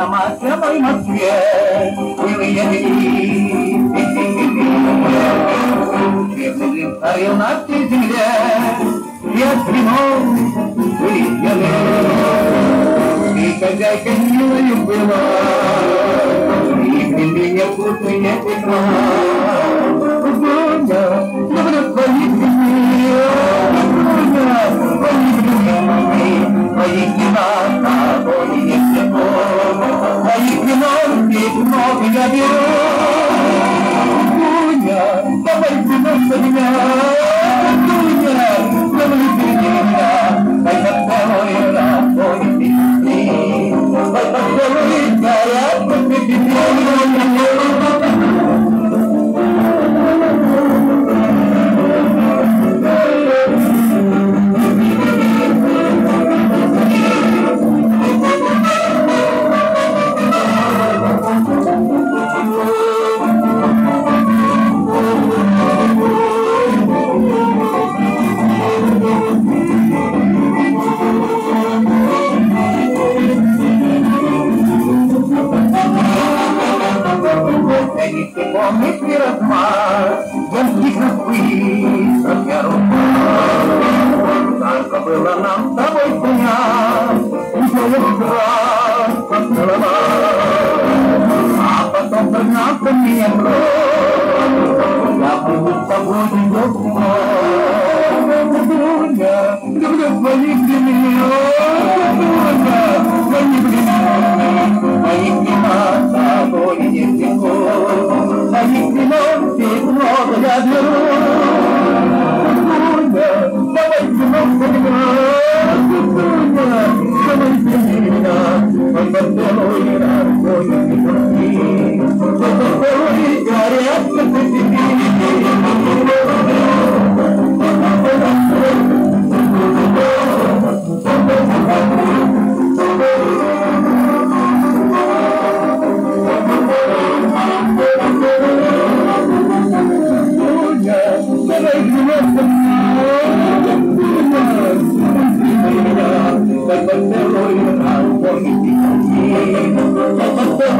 сама с собой свет, Москве, милые дни. Орел на всей земле, я спиной выпьяны. И хозяйка милою была, и при меня вкусные пекла. morni nogi gabiru Kunya, babay kumasanya Jadi komik dirahmat yang dikakui saja rumah. Tanpa berenang tak boleh punya, saya keras selama. Apa kau pernah peniat lo? Tapi lupa gue juga semua. Dunia, dunia balik di Pagpag meron ang hapon, hindi kami. Pagpag